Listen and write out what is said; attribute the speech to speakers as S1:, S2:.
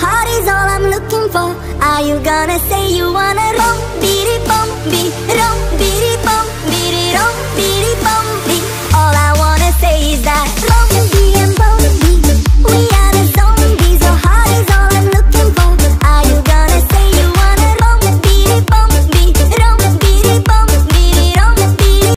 S1: heart is all I'm looking for Are you gonna say you wanna roll?